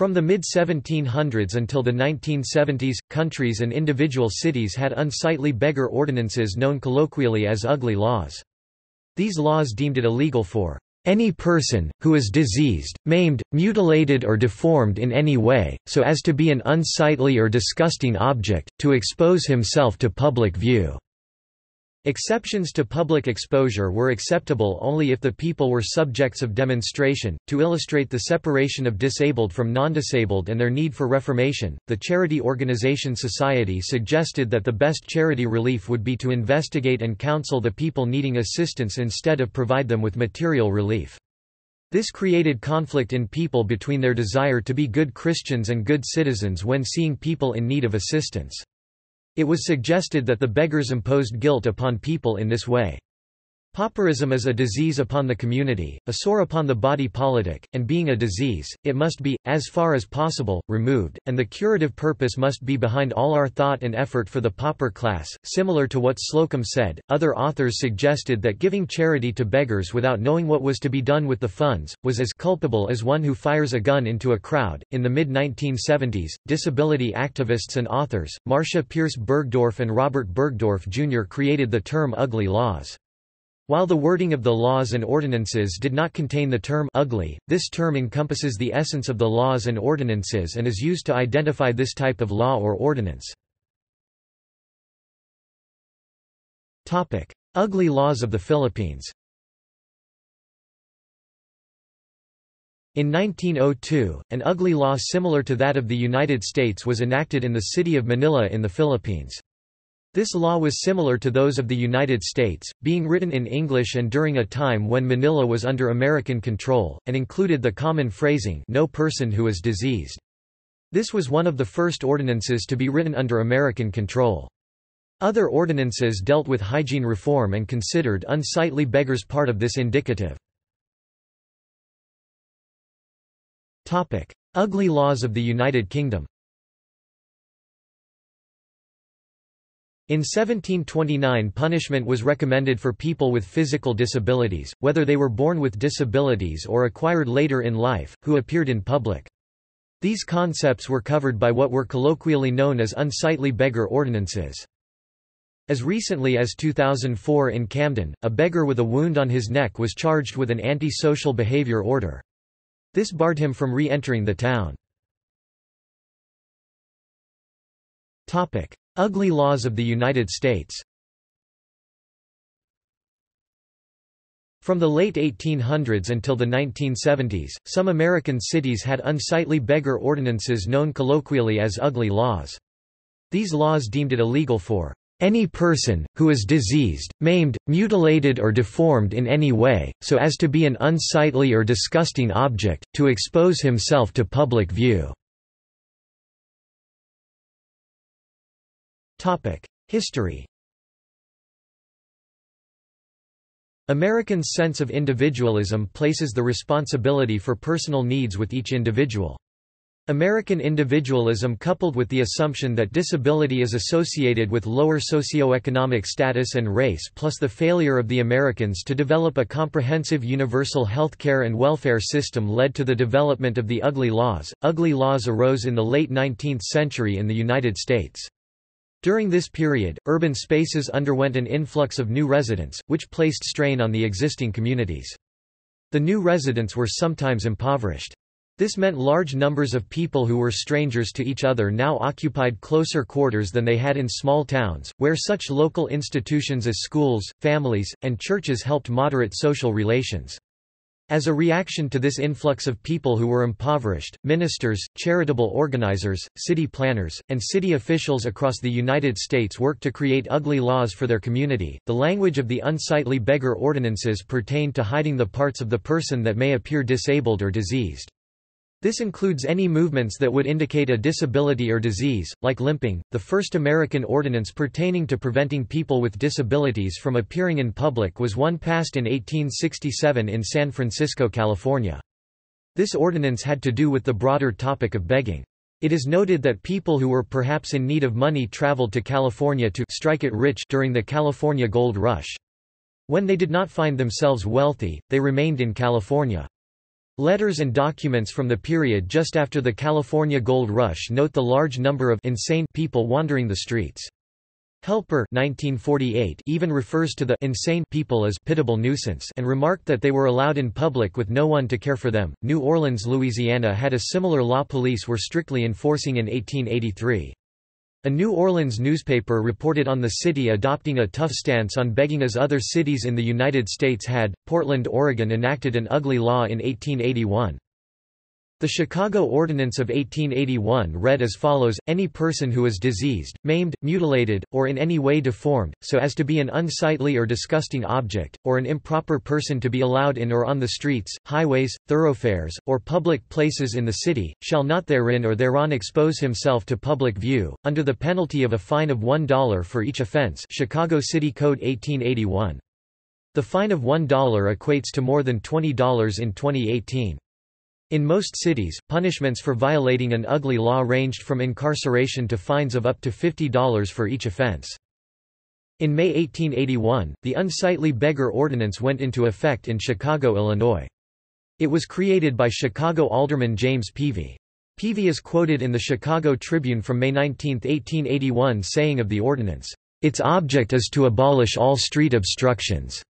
From the mid-1700s until the 1970s, countries and individual cities had unsightly beggar ordinances known colloquially as ugly laws. These laws deemed it illegal for any person, who is diseased, maimed, mutilated or deformed in any way, so as to be an unsightly or disgusting object, to expose himself to public view." Exceptions to public exposure were acceptable only if the people were subjects of demonstration. To illustrate the separation of disabled from non-disabled and their need for reformation, the charity organization Society suggested that the best charity relief would be to investigate and counsel the people needing assistance instead of provide them with material relief. This created conflict in people between their desire to be good Christians and good citizens when seeing people in need of assistance. It was suggested that the beggars imposed guilt upon people in this way. Pauperism is a disease upon the community, a sore upon the body politic, and being a disease, it must be, as far as possible, removed, and the curative purpose must be behind all our thought and effort for the pauper class. Similar to what Slocum said, other authors suggested that giving charity to beggars without knowing what was to be done with the funds, was as culpable as one who fires a gun into a crowd. In the mid 1970s, disability activists and authors, Marcia Pearce Burgdorf and Robert Burgdorf Jr. created the term ugly laws. While the wording of the laws and ordinances did not contain the term ugly, this term encompasses the essence of the laws and ordinances and is used to identify this type of law or ordinance. Ugly laws of the Philippines In 1902, an ugly law similar to that of the United States was enacted in the city of Manila in the Philippines. This law was similar to those of the United States, being written in English and during a time when Manila was under American control, and included the common phrasing no person who is diseased. This was one of the first ordinances to be written under American control. Other ordinances dealt with hygiene reform and considered unsightly beggars part of this indicative. Ugly laws of the United Kingdom In 1729 punishment was recommended for people with physical disabilities, whether they were born with disabilities or acquired later in life, who appeared in public. These concepts were covered by what were colloquially known as unsightly beggar ordinances. As recently as 2004 in Camden, a beggar with a wound on his neck was charged with an anti-social behavior order. This barred him from re-entering the town. Ugly laws of the United States From the late 1800s until the 1970s, some American cities had unsightly beggar ordinances known colloquially as ugly laws. These laws deemed it illegal for any person, who is diseased, maimed, mutilated or deformed in any way, so as to be an unsightly or disgusting object, to expose himself to public view. History Americans' sense of individualism places the responsibility for personal needs with each individual. American individualism coupled with the assumption that disability is associated with lower socioeconomic status and race plus the failure of the Americans to develop a comprehensive universal health care and welfare system led to the development of the ugly laws. Ugly laws arose in the late 19th century in the United States. During this period, urban spaces underwent an influx of new residents, which placed strain on the existing communities. The new residents were sometimes impoverished. This meant large numbers of people who were strangers to each other now occupied closer quarters than they had in small towns, where such local institutions as schools, families, and churches helped moderate social relations. As a reaction to this influx of people who were impoverished, ministers, charitable organizers, city planners, and city officials across the United States worked to create ugly laws for their community. The language of the unsightly beggar ordinances pertained to hiding the parts of the person that may appear disabled or diseased. This includes any movements that would indicate a disability or disease, like limping. The first American ordinance pertaining to preventing people with disabilities from appearing in public was one passed in 1867 in San Francisco, California. This ordinance had to do with the broader topic of begging. It is noted that people who were perhaps in need of money traveled to California to strike it rich during the California Gold Rush. When they did not find themselves wealthy, they remained in California. Letters and documents from the period just after the California Gold Rush note the large number of insane people wandering the streets. Helper 1948 even refers to the insane people as pitiable nuisance and remarked that they were allowed in public with no one to care for them. New Orleans, Louisiana had a similar law police were strictly enforcing in 1883. A New Orleans newspaper reported on the city adopting a tough stance on begging as other cities in the United States had. Portland, Oregon enacted an ugly law in 1881. The Chicago Ordinance of 1881 read as follows, any person who is diseased, maimed, mutilated, or in any way deformed, so as to be an unsightly or disgusting object, or an improper person to be allowed in or on the streets, highways, thoroughfares, or public places in the city, shall not therein or thereon expose himself to public view, under the penalty of a fine of $1 for each offense Chicago City Code 1881. The fine of $1 equates to more than $20 in 2018. In most cities, punishments for violating an ugly law ranged from incarceration to fines of up to $50 for each offense. In May 1881, the Unsightly Beggar Ordinance went into effect in Chicago, Illinois. It was created by Chicago Alderman James Peevey. Peevey is quoted in the Chicago Tribune from May 19, 1881 saying of the ordinance, "...its object is to abolish all street obstructions."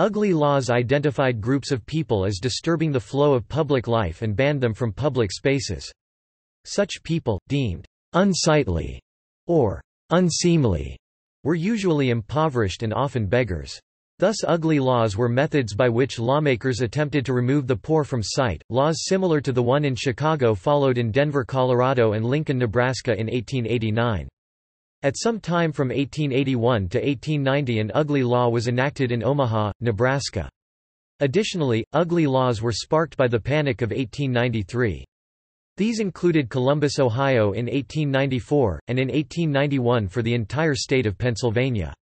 Ugly laws identified groups of people as disturbing the flow of public life and banned them from public spaces. Such people, deemed unsightly or unseemly, were usually impoverished and often beggars. Thus ugly laws were methods by which lawmakers attempted to remove the poor from sight. Laws similar to the one in Chicago followed in Denver, Colorado and Lincoln, Nebraska in 1889. At some time from 1881 to 1890 an ugly law was enacted in Omaha, Nebraska. Additionally, ugly laws were sparked by the Panic of 1893. These included Columbus, Ohio in 1894, and in 1891 for the entire state of Pennsylvania.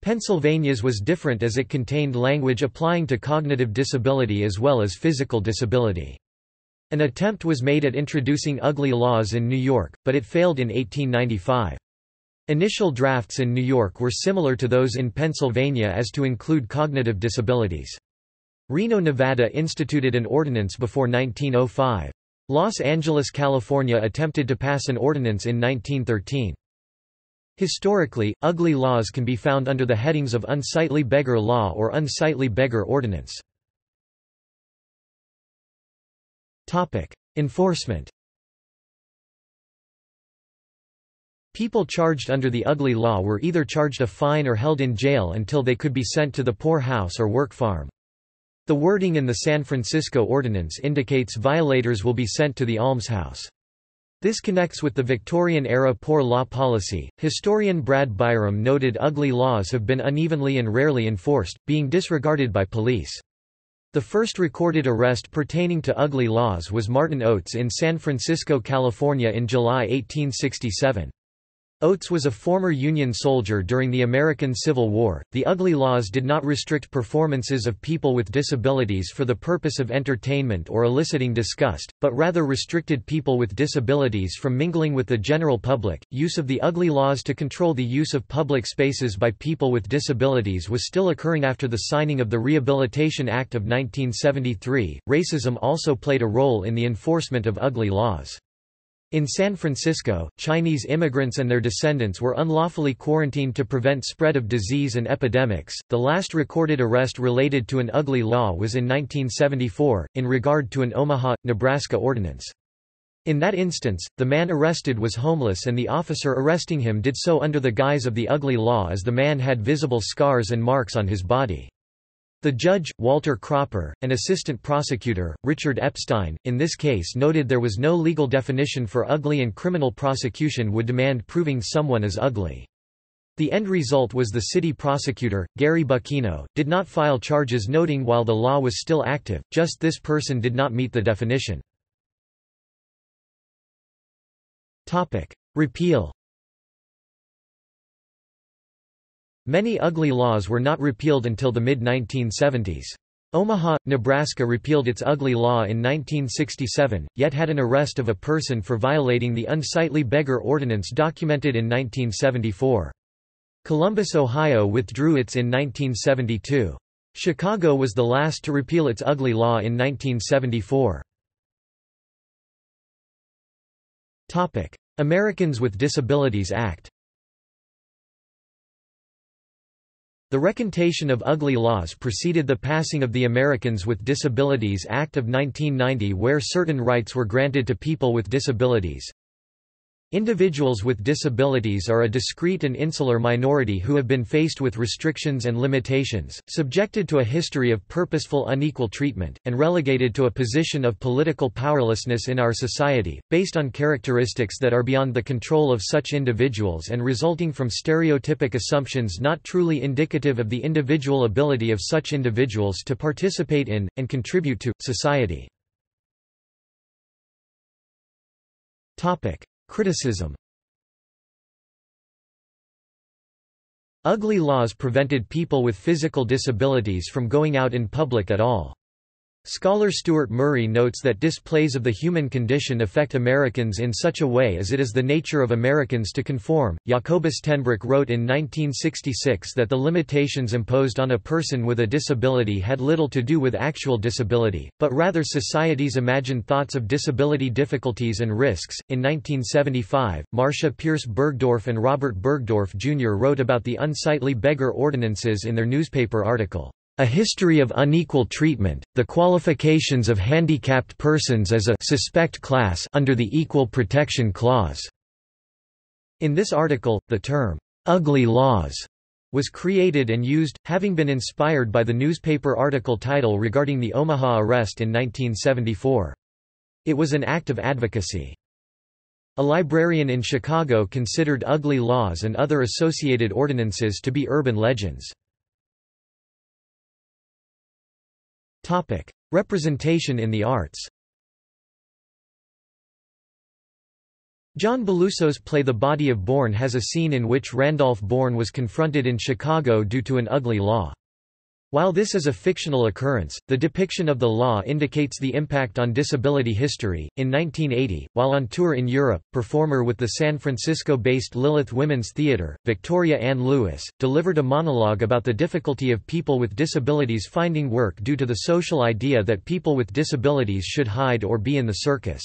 Pennsylvania's was different as it contained language applying to cognitive disability as well as physical disability. An attempt was made at introducing ugly laws in New York, but it failed in 1895. Initial drafts in New York were similar to those in Pennsylvania as to include cognitive disabilities. Reno, Nevada instituted an ordinance before 1905. Los Angeles, California attempted to pass an ordinance in 1913. Historically, ugly laws can be found under the headings of unsightly beggar law or unsightly beggar ordinance. Enforcement People charged under the ugly law were either charged a fine or held in jail until they could be sent to the poor house or work farm. The wording in the San Francisco Ordinance indicates violators will be sent to the almshouse. This connects with the Victorian-era poor law policy. Historian Brad Byrom noted ugly laws have been unevenly and rarely enforced, being disregarded by police. The first recorded arrest pertaining to ugly laws was Martin Oates in San Francisco, California in July 1867. Oates was a former Union soldier during the American Civil War. The ugly laws did not restrict performances of people with disabilities for the purpose of entertainment or eliciting disgust, but rather restricted people with disabilities from mingling with the general public. Use of the ugly laws to control the use of public spaces by people with disabilities was still occurring after the signing of the Rehabilitation Act of 1973. Racism also played a role in the enforcement of ugly laws. In San Francisco, Chinese immigrants and their descendants were unlawfully quarantined to prevent spread of disease and epidemics. The last recorded arrest related to an ugly law was in 1974, in regard to an Omaha, Nebraska ordinance. In that instance, the man arrested was homeless and the officer arresting him did so under the guise of the ugly law as the man had visible scars and marks on his body. The judge, Walter Cropper, and assistant prosecutor, Richard Epstein, in this case noted there was no legal definition for ugly and criminal prosecution would demand proving someone is ugly. The end result was the city prosecutor, Gary Buckino, did not file charges noting while the law was still active, just this person did not meet the definition. Repeal Many ugly laws were not repealed until the mid-1970s. Omaha, Nebraska repealed its ugly law in 1967, yet had an arrest of a person for violating the unsightly beggar ordinance documented in 1974. Columbus, Ohio withdrew its in 1972. Chicago was the last to repeal its ugly law in 1974. Americans with Disabilities Act The recantation of ugly laws preceded the passing of the Americans with Disabilities Act of 1990 where certain rights were granted to people with disabilities. Individuals with disabilities are a discrete and insular minority who have been faced with restrictions and limitations, subjected to a history of purposeful unequal treatment, and relegated to a position of political powerlessness in our society, based on characteristics that are beyond the control of such individuals and resulting from stereotypic assumptions not truly indicative of the individual ability of such individuals to participate in, and contribute to, society. Criticism Ugly laws prevented people with physical disabilities from going out in public at all. Scholar Stuart Murray notes that displays of the human condition affect Americans in such a way as it is the nature of Americans to conform. Jacobus Tenbroek wrote in 1966 that the limitations imposed on a person with a disability had little to do with actual disability, but rather society's imagined thoughts of disability difficulties and risks. In 1975, Marcia Pearce Burgdorf and Robert Burgdorf Jr. wrote about the unsightly beggar ordinances in their newspaper article. A history of unequal treatment, the qualifications of handicapped persons as a suspect class under the Equal Protection Clause. In this article, the term, ugly laws, was created and used, having been inspired by the newspaper article title regarding the Omaha arrest in 1974. It was an act of advocacy. A librarian in Chicago considered ugly laws and other associated ordinances to be urban legends. Topic: Representation in the arts. John Belluso's play The Body of Bourne has a scene in which Randolph Bourne was confronted in Chicago due to an ugly law. While this is a fictional occurrence, the depiction of the law indicates the impact on disability history. In 1980, while on tour in Europe, performer with the San Francisco based Lilith Women's Theatre, Victoria Ann Lewis, delivered a monologue about the difficulty of people with disabilities finding work due to the social idea that people with disabilities should hide or be in the circus.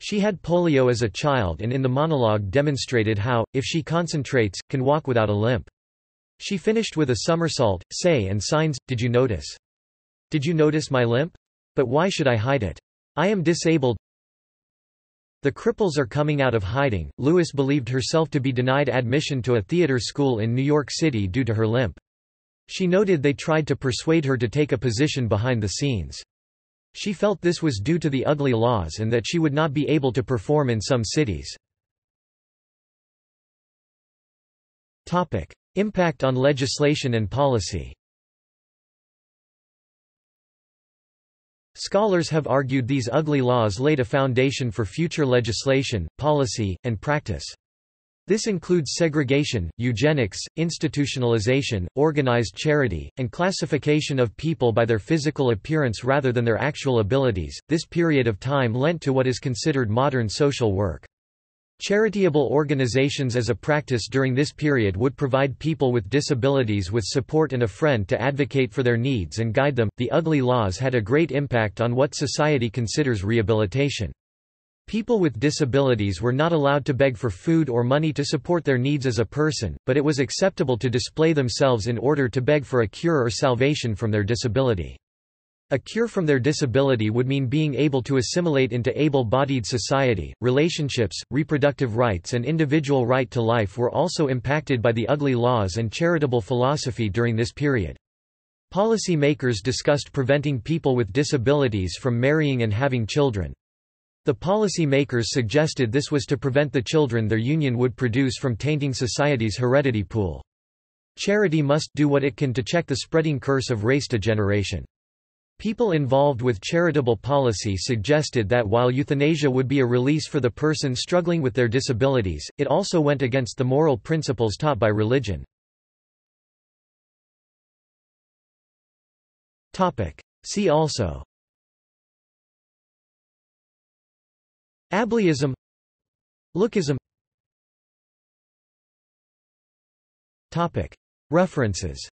She had polio as a child and in the monologue demonstrated how, if she concentrates, can walk without a limp. She finished with a somersault, say and signs, did you notice? Did you notice my limp? But why should I hide it? I am disabled. The cripples are coming out of hiding. Lewis believed herself to be denied admission to a theater school in New York City due to her limp. She noted they tried to persuade her to take a position behind the scenes. She felt this was due to the ugly laws and that she would not be able to perform in some cities. Topic: Impact on legislation and policy Scholars have argued these ugly laws laid a foundation for future legislation, policy, and practice. This includes segregation, eugenics, institutionalization, organized charity, and classification of people by their physical appearance rather than their actual abilities. This period of time lent to what is considered modern social work. Charitable organizations as a practice during this period would provide people with disabilities with support and a friend to advocate for their needs and guide them. The ugly laws had a great impact on what society considers rehabilitation. People with disabilities were not allowed to beg for food or money to support their needs as a person, but it was acceptable to display themselves in order to beg for a cure or salvation from their disability. A cure from their disability would mean being able to assimilate into able-bodied society. Relationships, reproductive rights and individual right to life were also impacted by the ugly laws and charitable philosophy during this period. Policy makers discussed preventing people with disabilities from marrying and having children. The policy makers suggested this was to prevent the children their union would produce from tainting society's heredity pool. Charity must do what it can to check the spreading curse of race degeneration. People involved with charitable policy suggested that while euthanasia would be a release for the person struggling with their disabilities, it also went against the moral principles taught by religion. See also. Ableism. Lookism. References